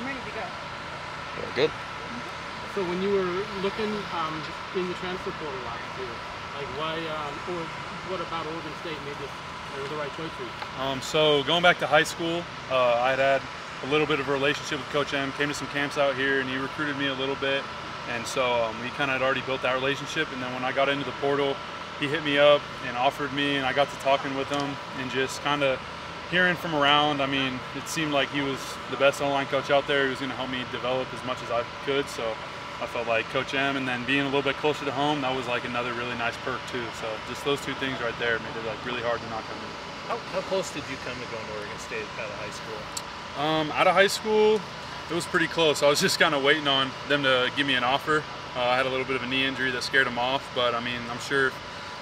I'm ready to go. Very good. So when you were looking um, in the transfer portal last year, like why, um, or what about Oregon State made this the right choice for you? Um, so going back to high school, uh, I had had a little bit of a relationship with Coach M. Came to some camps out here, and he recruited me a little bit, and so um, we kind of had already built that relationship. And then when I got into the portal, he hit me up and offered me, and I got to talking with him and just kind of hearing from around. I mean, it seemed like he was the best O line coach out there. He was going to help me develop as much as I could. So I felt like Coach M, and then being a little bit closer to home, that was like another really nice perk too. So just those two things right there made it like really hard to not come in. How, how close did you come to going to Oregon State out of high school? Um, out of high school, it was pretty close. I was just kind of waiting on them to give me an offer. Uh, I had a little bit of a knee injury that scared them off, but I mean, I'm sure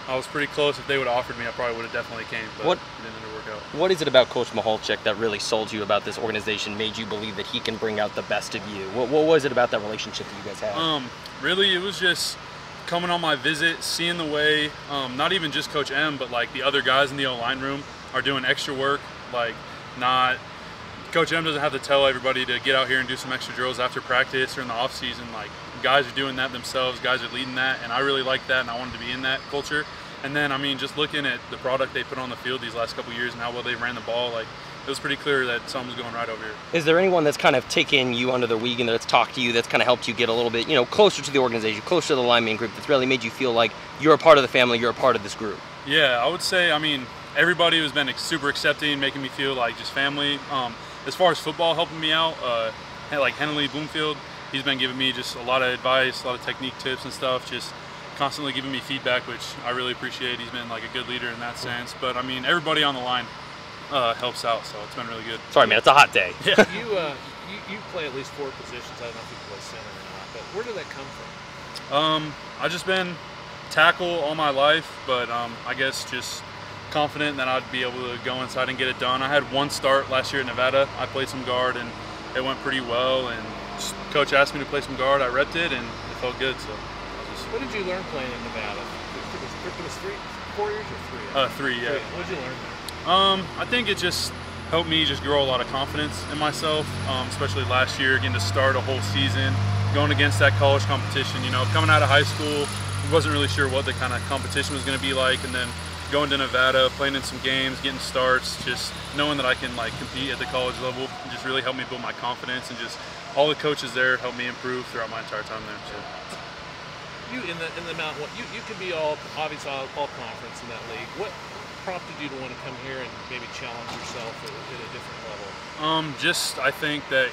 I was pretty close. If they would have offered me, I probably would have definitely came. But What- it didn't work out. What is it about Coach Michalczik that really sold you about this organization, made you believe that he can bring out the best of you? What, what was it about that relationship that you guys had? Um, really, it was just coming on my visit, seeing the way, um, not even just Coach M, but like the other guys in the O line room are doing extra work. Like, not Coach M doesn't have to tell everybody to get out here and do some extra drills after practice or in the off season. Like, guys are doing that themselves. Guys are leading that, and I really like that, and I wanted to be in that culture. And then, I mean, just looking at the product they put on the field these last couple years and how well they ran the ball, like it was pretty clear that something was going right over here. Is there anyone that's kind of taken you under the wing and that's talked to you, that's kind of helped you get a little bit, you know, closer to the organization, closer to the lineman group, that's really made you feel like you're a part of the family, you're a part of this group? Yeah, I would say, I mean, everybody has been super accepting, making me feel like just family. Um, as far as football helping me out, uh, like Henley Bloomfield, he's been giving me just a lot of advice, a lot of technique tips and stuff, just constantly giving me feedback, which I really appreciate. He's been like a good leader in that sense. But I mean, everybody on the line uh, helps out, so it's been really good. Sorry, man, it's a hot day. Yeah. You, uh, you you play at least four positions. I don't know if you play center or not, but where did that come from? Um, I've just been tackle all my life, but um, I guess just confident that I'd be able to go inside and get it done. I had one start last year at Nevada. I played some guard and it went pretty well. And just, coach asked me to play some guard. I repped it and it felt good. So just, What did you learn playing in Nevada? It was, it was three, four years or three? uh, three, yeah. Three. What did you learn? Um, I think it just helped me just grow a lot of confidence in myself, um, especially last year, getting to start a whole season, going against that college competition. You know, coming out of high school, wasn't really sure what the kind of competition was going to be like, and then going to Nevada, playing in some games, getting starts, just knowing that I can like compete at the college level, just really helped me build my confidence, and just all the coaches there helped me improve throughout my entire time there. So. You in the in the Mountain you, you could be all obviously all, all conference in that league. What prompted you to want to come here and maybe challenge yourself at, at a different level? Um, just I think that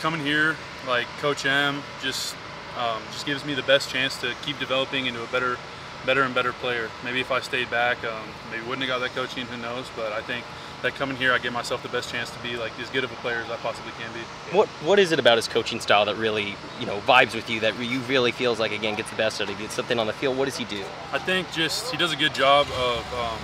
coming here, like Coach M, just um, just gives me the best chance to keep developing into a better, better and better player. Maybe if I stayed back, um, maybe wouldn't have got that coaching. Who knows? But I think that coming here, I give myself the best chance to be like as good of a player as I possibly can be. What What is it about his coaching style that really, you know, vibes with you, that you really feels like, again, gets the best out of you? It's something on the field. What does he do? I think just he does a good job of um,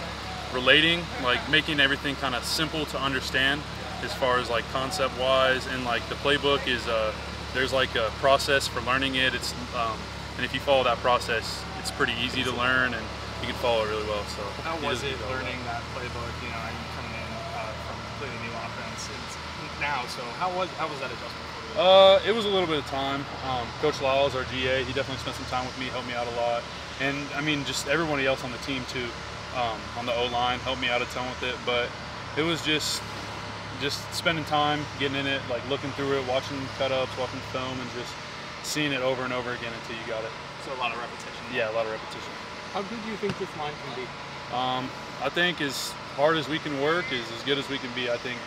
relating, like making everything kind of simple to understand, as far as like concept wise, and like the playbook is uh, there's like a process for learning it. It's um, and if you follow that process, it's pretty easy to learn and you can follow it really well. So How was it good job learning that playbook? You know, you coming in uh, from completely new offense it's now. So how was how was that adjustment for you? Uh, it was a little bit of time. Um, Coach Lyles, our GA, he definitely spent some time with me, helped me out a lot, and I mean just everybody else on the team too, um, on the O line, helped me out a ton with it. But it was just just spending time, getting in it, like looking through it, watching cut ups, watching film, and just seeing it over and over again until you got it. So a lot of repetition. Yeah, a lot of repetition. How good do you think this line can be? Um, I think as hard as we can work is as good as we can be. I think,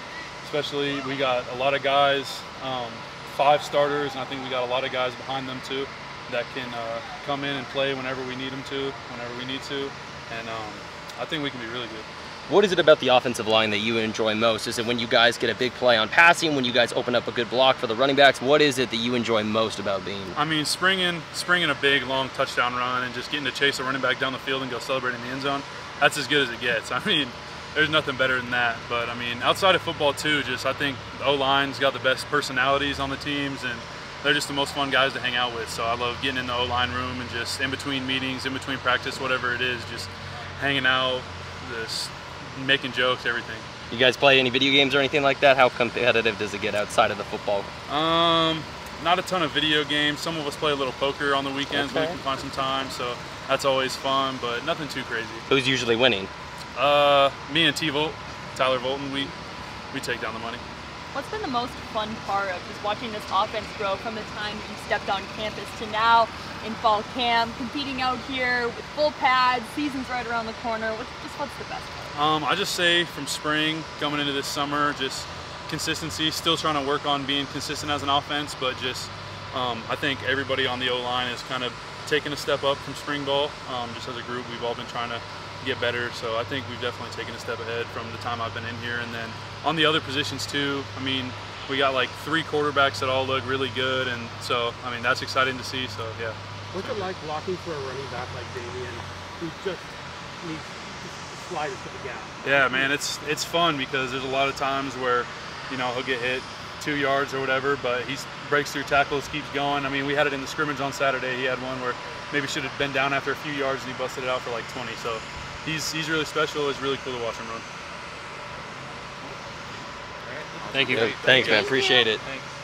especially we got a lot of guys, um, five starters, and I think we got a lot of guys behind them too that can uh, come in and play whenever we need them to, whenever we need to, and um, I think we can be really good. What is it about the offensive line that you enjoy most? Is it when you guys get a big play on passing, when you guys open up a good block for the running backs? What is it that you enjoy most about being? I mean, springing, springing a big long touchdown run and just getting to chase a running back down the field and go celebrate in the end zone. That's as good as it gets. I mean, there's nothing better than that. But I mean, outside of football too, just I think O line's got the best personalities on the teams and they're just the most fun guys to hang out with. So I love getting in the O line room and just in between meetings, in between practice, whatever it is, just hanging out, just making jokes, everything. You guys play any video games or anything like that? How competitive does it get outside of the football? Um, not a ton of video games. Some of us play a little poker on the weekends when we can find some time, so that's always fun, but nothing too crazy. Who's usually winning? Uh, me and T Volt, Tyler Volton, we we take down the money. What's been the most fun part of just watching this offense grow from the time you stepped on campus to now in fall camp, competing out here with full pads, season's right around the corner? What's, just what's the best part? Um, I just say from spring coming into this summer, just consistency. Still trying to work on being consistent as an offense, but just um, I think everybody on the O line is kind of taking a step up from spring ball. Um, just as a group, we've all been trying to get better. So I think we've definitely taken a step ahead from the time I've been in here. And then on the other positions too, I mean, we got like three quarterbacks that all look really good, and so I mean that's exciting to see. So yeah. What's it like blocking for a running back like Damien, who just needs to slide into the gap? Yeah, man, it's it's fun because there's a lot of times where, you know, he'll get hit two yards or whatever, but he breaks through tackles, keeps going. I mean, we had it in the scrimmage on Saturday. He had one where maybe should have been down after a few yards and he busted it out for like 20. So he's he's really special. It's really cool to watch him run. All right. Thank you. Thanks, man. Appreciate it. Thanks.